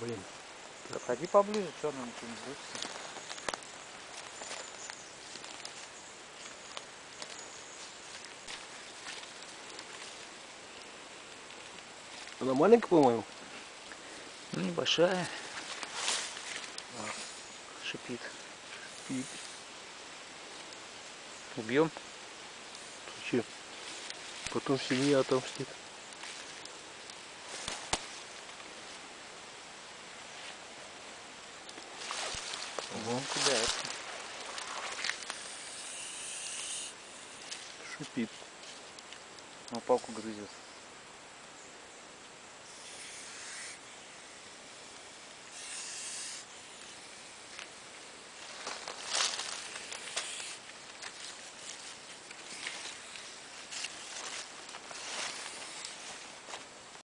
Блин. Подходи поближе, что нам ничего не будет. Она маленькая, по-моему. Ну, небольшая. Шипит. И Убьем. зачем? Потом семья отомстит. Ого. Кидает. Шипит. Ну, палку грызет.